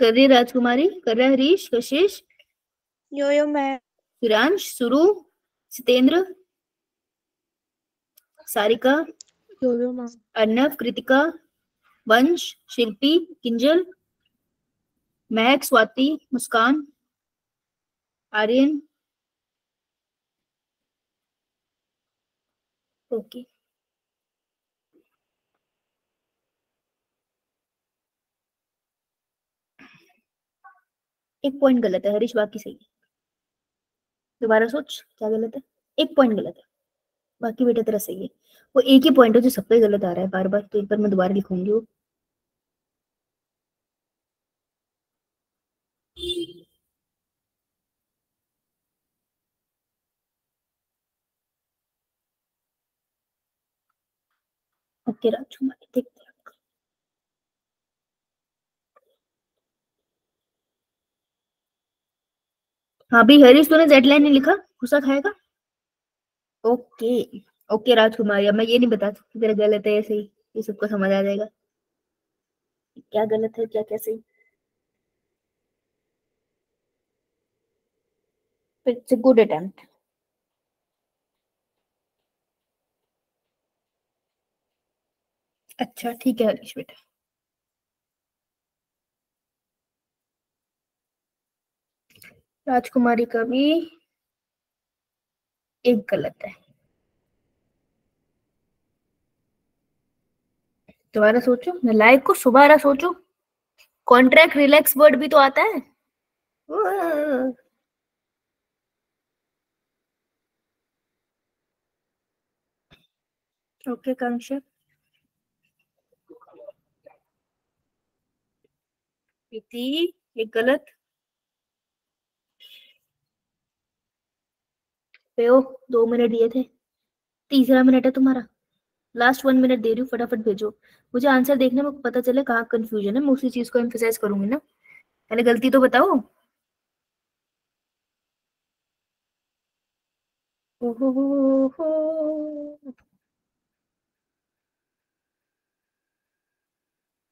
कर रही राजकुमारी? कर रहा हरीश कशिश यो यो मैम फिरांश सुरु Sitendra Sarika yo yo ma'am Arnav Kritika Vansh Shilpi Kinjal Mahak Swati Muskan Aryan. Okay. एक पॉइंट गलत है, हरीश बाकी सही है। दोबारा सोच, क्या गलत है? एक पॉइंट गलत है, बाकी बेटा तेरा सही है। वो एक ही पॉइंट है जो सब पे गलत आ रहा है बार बार तो एक बार मैं दोबारा लिखूँगी वो। ओके राजकुमार, देखते हैं हाँ भी हरीश तूने जेड लाइन नहीं लिखा? गुस्सा खाएगा? ओके ओके राजकुमार अब मैं ये नहीं बता सकती तेरा गलत है ऐसे ही ये सबको समझ आ जाएगा। क्या गलत है क्या सही इट्स अ गुड अटेम्प्ट अच्छा ठीक है हरीश बेटा। राजकुमारी का भी एक गलत है। दोबारा सोचो लाइक को सुबह सोचो। कॉन्ट्रैक्ट रिलैक्स वर्ड भी तो आता है। ओके कांक्षा प्रीति एक गलत। पेओ दो मिनट दिए थे। तीसरा मिनट है तुम्हारा। लास्ट वन मिनट दे रही हूँ, फटाफट भेजो। मुझे आंसर देखने में पता चले, कहाँ कंफ्यूजन है, मैं उसी चीज़ को एम्फोसाइज करूँगी ना। पहले गलती तो बताओ। ओहो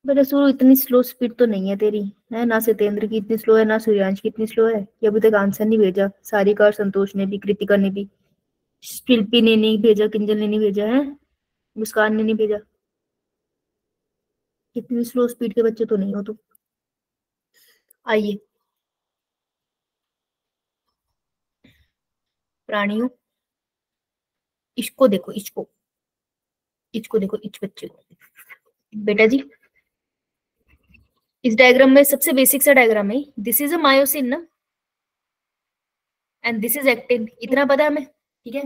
बेटा सूर्य इतनी स्लो स्पीड तो नहीं है तेरी। है ना सत्येंद्र की इतनी स्लो है, ना सूर्यांश की इतनी स्लो है। कि अभी तक आंसर नहीं भेजा। सारिका और संतोष ने भी, कृतिका ने भी। शिल्पी ने नहीं भेजा, किंजल ने नहीं भेजा, है? मुस्कान ने नहीं भेजा। इतनी स्लो स्पीड के बच्चे तो नहीं हो तुम। आइए। प्राणियों, इसको देखो, इसको। इसको देखो, इस बच्चे को। बेटा जी इस डायग्राम में सबसे बेसिक सा डायग्राम है। दिस इज़ अ मायोसिन ना? एंड दिस इज़ एक्टिन इतना पता है हमें? ठीक है?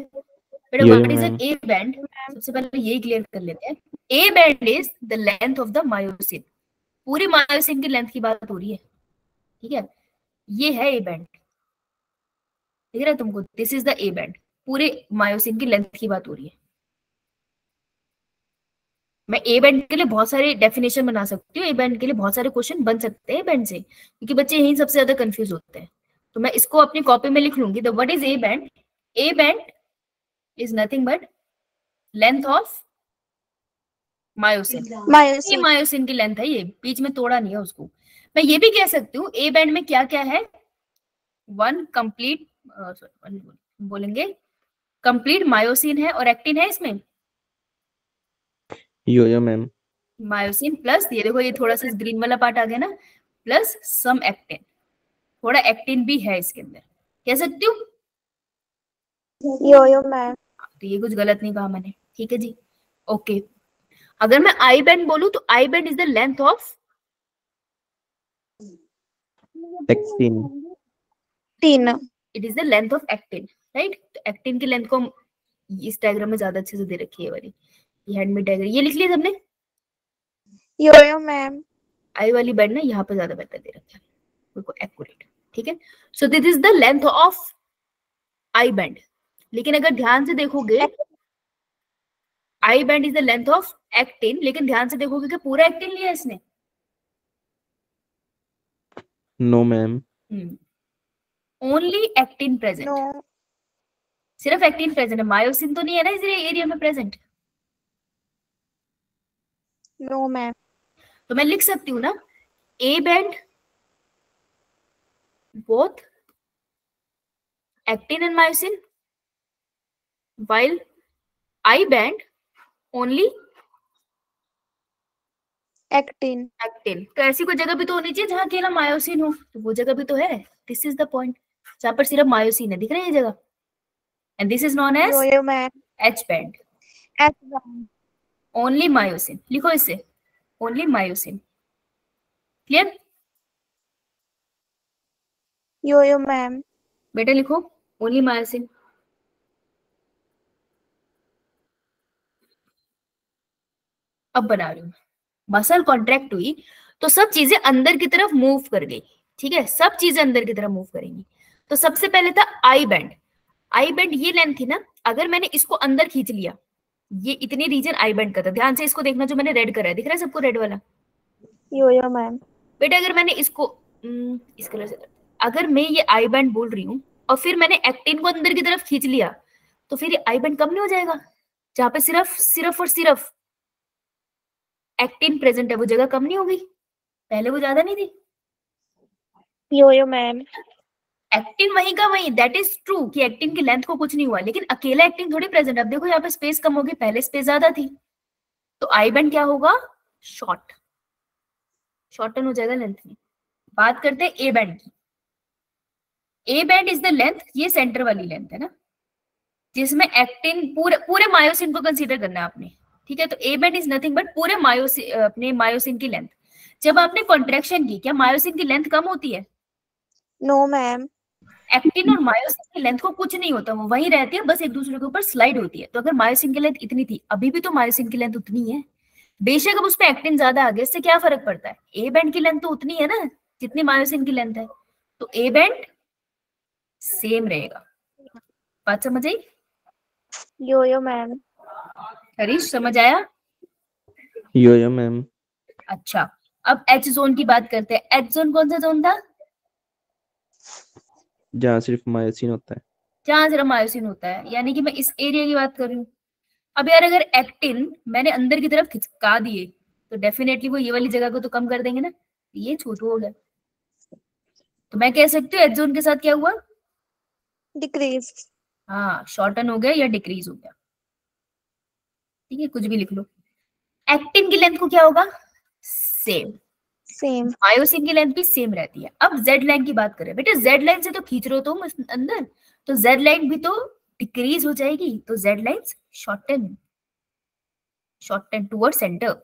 बेटा व्हाट इज़ ए बैंड सबसे पहले ये क्लियर कर लेते हैं। A band is the length of the myosin पूरी मायोसिन की लेंथ की बात हो रही है। ठीक है? ये है ए बैंड ठीक है तुमको? This is the A band पूरे मायोसिन की लेंथ की बात हो रही है। मैं ए बैंड के लिए बहुत सारे डेफिनेशन बना सकती हूँ ए बैंड के लिए बहुत सारे क्वेश्चन बन सकते हैं बैंड से क्योंकि बच्चे यही सबसे ज़्यादा कंफ्यूज होते हैं। तो मैं इसको अपनी कॉपी में लिख लूँगी। The what is A band A band is nothing but length of myosin ये मायोसिन की लेंथ है ये। बीच में तोड़ा नहीं है उसको। मैं ये भी कह सकती हूँ ए बैंड में क्या क्या है? वन कंप्लीट बोलेंगे। कंप्लीट मायोसिन है और एक्टिन है इसमें। Yo yo ma'am myosin plus ये देखो ये थोड़ा सा ग्रीन वाला पार्ट आ गया ना प्लस सम एक्टिन थोड़ा एक्टिन भी है इसके अंदर। कह सकती हूँ? यो यो मैम तो ये कुछ गलत नहीं कहा मैंने। ठीक है जी? ओके अगर मैं आई बैंड बोलू तो I band is the length of actin तीन it is the length of actin right तो एक्टिन की लेंथ को हम इस डायग्राम में ज़्यादा अच्छे से दे रखी है वाली। हैंड में डायग्राम ये लिख लिया सबने यो यो मैम आई वाली बैंड ना यहाँ पे ज़्यादा बेहतर दे रखा है बिल्कुल एक्यूरेट ठीक है so this is the length of I band लेकिन अगर ध्यान से देखोगे I band is the length of actin लेकिन ध्यान से देखोगे कि पूरा एक्टिन लिया इसने no ma'am only actin present सिर्फ़ एक्टिन प्रेजेंट है मायोसिन तो नहीं है ना इस एरिया में प्रेजेंट नो मैम। तो मैं लिख सकती हूँ ना A band both actin and myosin while I band only actin actin तो ऐसी कोई जगह भी तो होनी चाहिए जहाँ अकेला मायोसिन हो। तो वो जगह भी तो है। दिस इज़ द पॉइंट जहाँ पर सिर्फ़ मायोसिन है। दिख रहा है ये जगह? And this is known as H band H band only myosin लिखो इसे only myosin clear yo yo ma'am बेटा लिखो ओनली मायोसिन अब बना रही हूँ। मसल कॉन्ट्रैक्ट हुई तो सब चीज़ें अंदर की तरफ़ मूव कर गई। ठीक है? सब चीज़ें अंदर की तरफ़ मूव करेंगी। तो सबसे पहले था आई बैंड आई बैंड ये लेंथ थी ना? अगर मैंने इसको अंदर खींच लिया ये इतनी रीजन आई बैंड का था ध्यान से इसको देखना जो मैंने रेड करा है। दिख रहा है सबको रेड वाला? यो यो मैम बेटा अगर मैंने इसको हम्म, इस कलर से अगर मैं ये आई बैंड बोल रही हूँ और फिर मैंने एक्टिन को अंदर की तरफ़ खींच लिया तो फिर ये आई बैंड कम नहीं हो जाएगा? जहाँ पे सिर्फ़ सिर्फ़ और सिर्फ़ एक्टिन प्रेजेंट है वो जगह कम नहीं होगी पहले वो ज़्यादा नहीं थी? यो यो मैम एक्टिन वहीं का वही दैट इज़ ट्रू कि एक्टिन की लेंथ को कुछ नहीं हुआ लेकिन अकेला एक्टिन थोड़ी प्रेजेंट अब देखो यहाँ पे स्पेस कम होगी पहले स्पेस ज़्यादा थी। तो आई बैंड क्या होगा? शॉर्ट शॉर्टन हो जाएगा लेंथ में। बात करते हैं ए बैंड की। A band is the length ये सेंटर वाली लेंथ है ना? जिसमें एक्टिन पूरे पूरे मायोसिन को कंसीडर करना है आपने। ठीक है तो A band is nothing but पूरे मायोसिन अपने मायोसिन की लेंथ जब आपने कॉन्ट्रेक्शन की क्या मायोसिन की लेंथ कम होती है? नो no, मैम एक्टिन और मायोसिन की लेंथ को कुछ नहीं होता वो वहीं रहती है बस एक दूसरे के ऊपर स्लाइड होती है। तो अगर मायोसिन की लेंथ इतनी थी अभी भी तो मायोसिन की लेंथ उतनी है। बेशक अब उसमें एक्टिन ज़्यादा आ गया इससे क्या फ़र्क पड़ता है? ए बैंड की लेंथ तो उतनी है ना जितनी मायोसिन की लेंथ है। तो ए बैंड सेम रहेगा। बात समझ आई? यो यो मैम। हरीश समझ आया? Yo yo ma'am. अच्छा अब एच जोन की बात करते हैं। एच जोन कौन सा जोन था? जहाँ सिर्फ़ मायोसिन होता है। जहाँ जरा मायोसिन होता है यानी कि मैं इस एरिया की बात कर। रही हूँ अब यार अगर एक्टिन मैंने अंदर की तरफ़ खिंचका दिए तो डेफिनेटली वो ये वाली जगह को तो कम कर देंगे ना। ये छोटू हो गया। तो मैं कह सकती हूँ एच जोन के साथ क्या हुआ? डिक्रीज हाँ शॉर्टन हो गया या डिक्रीज हो गया। ठीक है कुछ भी लिख लो। एक्टिन की लेंथ को क्या होगा? सेम सेम मायोसिन की लेंथ भी सेम रहती है। अब जेड लाइन की बात करें। बेटा जेड लाइन से तो खींच रहे हो तुम अंदर। तो जेड लाइन भी तो डिक्रीज हो जाएगी। तो Z line shorten shorten toward center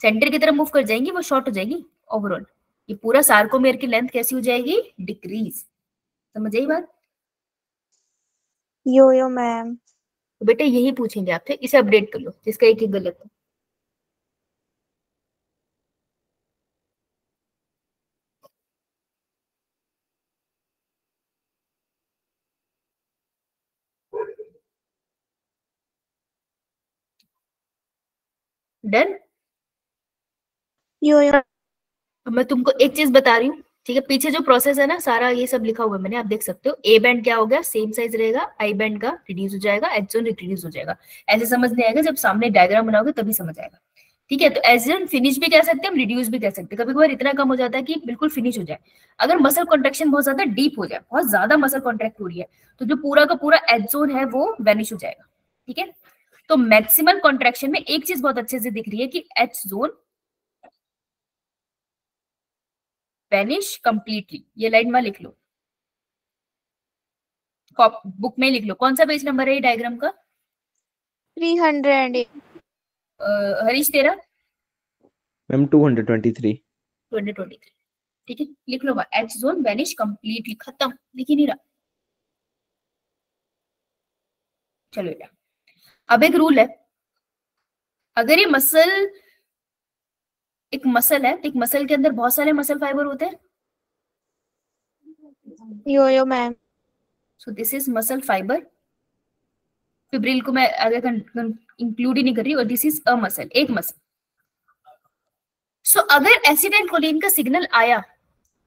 center की तरफ़ मूव कर जाएँगी वो शॉर्ट हो जाएगी ओवरऑल ये पूरा सार्कोमेर की लेंथ कैसी हो जाएगी? डिक्रीज समझ आई बात? यो यो मैम बेटा यही पूछेंगे आपसे। इसे अपडेट कर लो जिसका एक ही गलत है। डन यो यो अब मैं तुमको एक चीज़ बता रही हूँ ठीक है? पीछे जो प्रोसेस है ना सारा ये सब लिखा हुआ है मैंने आप देख सकते हो। ए बैंड क्या हो गया? सेम साइज़ रहेगा आई बैंड का रिड्यूस हो जाएगा एच जोन रिड्यूस हो जाएगा। ऐसे समझ नहीं आएगा जब सामने डायग्राम बनाओगे तभी समझ आएगा। ठीक है तो एज एन फिनिश भी कह सकते हैं हम रिड्यूस भी कह सकते हैं। कभी कभार इतना कम हो जाता है कि बिल्कुल फिनिश हो जाए। अगर मसल कॉन्ट्रेक्शन बहुत ज़्यादा डीप हो जाए बहुत ज़्यादा मसल कॉन्ट्रैक्ट हो रही है तो जो पूरा का पूरा एच जोन है वो वेनिश हो जाएगा। ठीक है? तो मैक्सिमम कॉन्ट्रेक्शन में एक चीज़ बहुत अच्छे से दिख रही है कि एच जोन वेनिश कंप्लीटली ये लाइन में लिख लो। बुक में लिख लो। कौन सा पेज नंबर है डायग्राम का? थ्री हंड्रेड हरीश तेरा? मैम 223 2023 ठीक है लिख लो एच जोन वेनिश कंप्लीटली खत्म। लिख ही नहीं रहा। चलो बेटा। अब एक रूल है। अगर ये मसल एक मसल है तो एक मसल के अंदर बहुत सारे मसल फाइबर होते हैं। Yo yo ma'am so this is muscle fibre fibril को मैं आगे इंक्लूड ही नहीं कर रही और दिस इज़ अ मसल एक मसल सो so, अगर एसिटाइल कोलिन का सिग्नल आया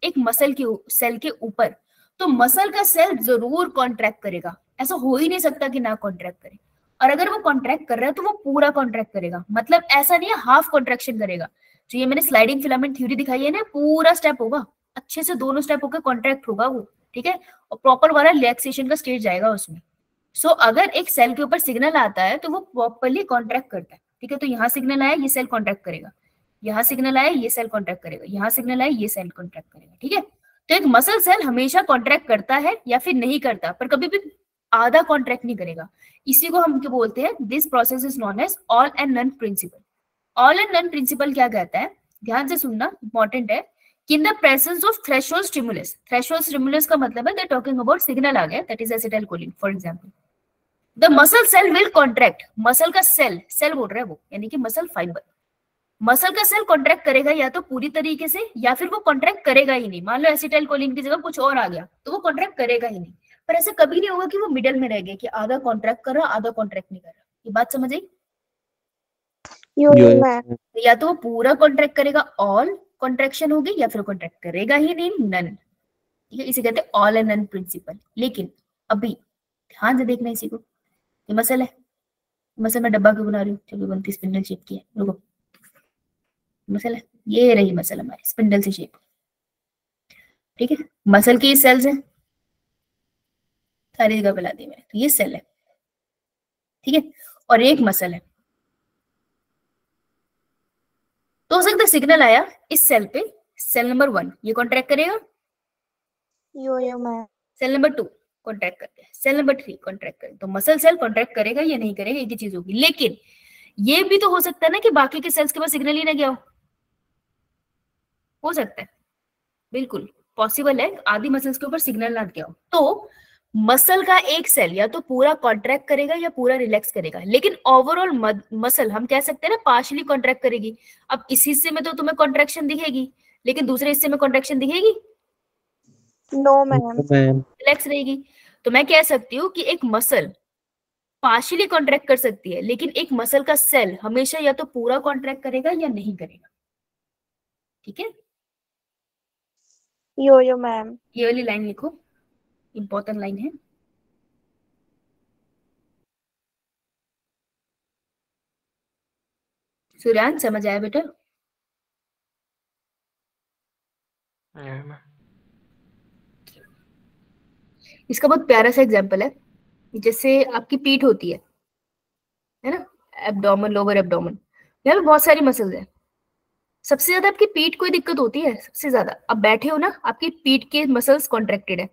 एक मसल के सेल के ऊपर तो मसल का सेल ज़रूर कॉन्ट्रैक्ट करेगा। ऐसा हो ही नहीं सकता कि ना कॉन्ट्रैक्ट करे। और अगर वो कॉन्ट्रैक्ट कर रहा है तो वो पूरा कॉन्ट्रैक्ट करेगा। मतलब ऐसा नहीं है हाफ़ कॉन्ट्रेक्शन करेगा। जो ये मैंने स्लाइडिंग फिलामेंट थ्योरी दिखाई है ना पूरा स्टेप होगा। अच्छे से दोनों स्टेप होकर कॉन्ट्रैक्ट होगा वो ठीक है? और प्रॉपर वाला रिलैक्सेशन का स्टेज जाएगा उसमें। सो so, अगर एक सेल के ऊपर सिग्नल आता है तो वो प्रॉपरली कॉन्ट्रैक्ट करता है ठीक है? तो यहाँ सिग्नल आया ये सेल कॉन्ट्रैक्ट करेगा। यहाँ सिग्नल आया ये सेल कॉन्ट्रैक्ट करेगा। यहाँ सिग्नल आया ये सेल कॉन्ट्रैक्ट करेगा ठीक है? तो एक मसल सेल हमेशा कॉन्ट्रैक्ट करता है या फिर नहीं करता पर कभी भी आधा कॉन्ट्रैक्ट नहीं करेगा। इसी को हम क्या बोलते हैं? This process is known as all and none principle all and none principle क्या कहता है? ध्यान से सुनना इंपॉर्टेंट है। कि in the presence of threshold stimulus threshold stimulus का मतलब है दे टॉकिंग अबाउट सिग्नल आ गया that is acetylcholine for example the muscle cell will contract muscle का सेल सेल बोल रहा है वो, यानी कि मसल फाइबर मसल का सेल कॉन्ट्रैक्ट करेगा या तो पूरी तरीके से, या फिर वो कॉन्ट्रैक्ट करेगा ही नहीं। मान लो एसिटाइल कोलिन की जगह कुछ और आ गया तो वो कॉन्ट्रैक्ट करेगा ही नहीं। पर ऐसा कभी नहीं होगा कि वो मिडल में रह गए कि आधा कॉन्ट्रैक्ट कर रहा आधा कॉन्ट्रैक्ट नहीं कर रहा। ये बात समझ आई? यो तो या तो वो पूरा कॉन्ट्रैक्ट करेगा ऑल कॉन्ट्रैक्शन होगी या फिर कॉन्ट्रैक्ट करेगा ही नहीं नन ठीक है इसे कहते हैं ऑल एंड नन प्रिंसिपल लेकिन अभी ध्यान से देखना इसी को। ये मसल है। मसल में डब्बा क्यों बना रही हूँ? चलो बनती स्पिंडल शेप की है। रुको। मसल है। ये रही मसल हमारी स्पिंडल से शेप ठीक है? मसल की सेल्स हैं। सारी जगह फैला दी मैंने तो ये सेल है। ठीक है? और एक मसल है। तो हो सकता है सिग्नल आया इस सेल पे। सेल नंबर वन ये कॉन्ट्रैक्ट करेगा? Yo yo cell number two contract करते हैं सेल नंबर थ्री कॉन्ट्रैक्ट करें। तो मसल सेल कॉन्ट्रैक्ट करेगा या नहीं करेगा एक ही चीज़ होगी। लेकिन ये भी तो हो सकता है ना कि बाकी के सेल्स के पास सिग्नल ही ना गया हो। हो सकता है। बिल्कुल पॉसिबल है आदि मसल्स के ऊपर सिग्नल ना गया हो। तो मसल का एक सेल या तो पूरा कॉन्ट्रैक्ट करेगा या पूरा रिलैक्स करेगा। लेकिन ओवरऑल मसल हम कह सकते हैं ना पार्शली कॉन्ट्रैक्ट करेगी। अब इस हिस्से में तो तुम्हें कॉन्ट्रैक्शन दिखेगी लेकिन दूसरे हिस्से में कॉन्ट्रेक्शन दिखेगी? नो मैम रिलैक्स रहेगी। तो मैं कह सकती हूँ कि एक मसल पार्शली कॉन्ट्रैक्ट कर सकती है लेकिन एक मसल का सेल हमेशा या तो पूरा कॉन्ट्रैक्ट करेगा या नहीं करेगा। ठीक है? यो यो मैम ये वाली लाइन लिखो। इंपॉर्टेंट लाइन है। सूर्यान समझ आया बेटा? इसका बहुत प्यारा सा एग्जांपल है। जैसे आपकी पीठ होती है है ना? एब्डोमन लोअर एब्डोमन यहाँ पे बहुत सारी मसल्स हैं। सबसे ज़्यादा आपकी पीठ को दिक्कत होती है? सबसे ज़्यादा। आप बैठे हो ना आपकी पीठ के मसल्स कॉन्ट्रेक्टेड है।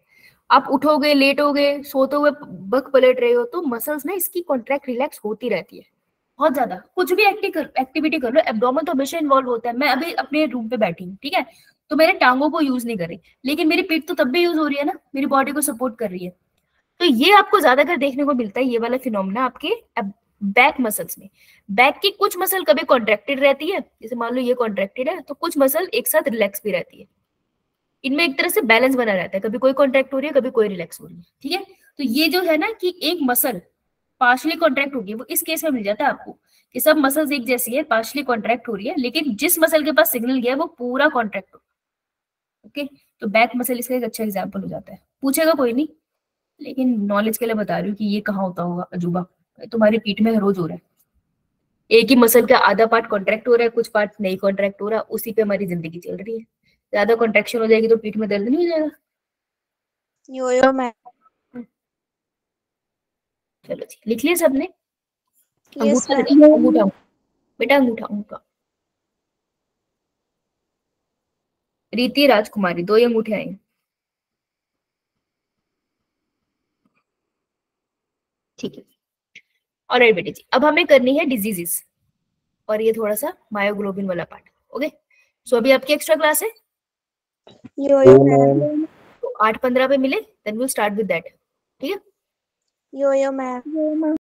आप उठोगे, लेटोगे, सोते हुए बक पलट रहे हो तो मसल्स ना इसकी कॉन्ट्रैक्ट रिलैक्स होती रहती है। बहुत ज़्यादा। कुछ भी एक्टिविटी कर लो एब्डोमन तो हमेशा इन्वॉल्व होता है। मैं अभी अपने रूम पे बैठी हूँ, ठीक है? तो मेरे टांगों को यूज़ नहीं कर रही। लेकिन मेरी पीठ तो तब भी यूज़ हो रही है ना, मेरी बॉडी को सपोर्ट कर रही है। तो ये आपको ज़्यादातर देखने को मिलता है, ये वाला फिनोमिना आपके बैक मसल्स में। बैक की कुछ मसल कभी कॉन्ट्रेक्टेड रहती है, जैसे मान लो ये कॉन्ट्रेक्टेड है तो कुछ मसल एक साथ रिलैक्स भी रहती है। इनमें एक तरह से बैलेंस बना रहता है। कभी कोई कॉन्ट्रैक्ट हो रही है, कभी कोई रिलैक्स हो रही है, ठीक है? तो ये जो है ना कि एक मसल पार्शली कॉन्ट्रैक्ट होगी, वो इस केस में मिल जाता है आपको कि सब मसल्स एक जैसी है पार्शली कॉन्ट्रैक्ट हो रही है, लेकिन जिस मसल के पास सिग्नल गया वो पूरा कॉन्ट्रैक्ट हो ओके तो बैक मसल इसका एक अच्छा एग्ज़ाम्पल हो जाता है। पूछेगा कोई नहीं, लेकिन नॉलेज के लिए बता रही हूँ कि ये कहाँ होता होगा, अजूबा। तुम्हारी पीठ में रोज हो रहा है। एक ही मसल का आधा पार्ट कॉन्ट्रैक्ट हो रहा है, कुछ पार्ट नहीं कॉन्ट्रैक्ट हो रहा, उसी पे हमारी ज़िंदगी चल रही है। ज़्यादा कॉन्ट्रैक्शन हो जाएगी तो पीठ में दर्द नहीं हो जाएगा? Yo yo ma'am. चलो जी लिख लिया सबने? अंगूठा अंगूठा बेटा अंगूठा अंगूठा। रीति राजकुमारी दो ही अंगूठे आए ठीक है। और बेटे जी अब हमें करनी है डिजीजेस और ये थोड़ा सा मायोग्लोबिन वाला पार्ट ओके सो अभी आपकी एक्स्ट्रा क्लास है। यो मैम तो आठ पंद्रह पे मिले then will start with that ठीक है? यो यो मैम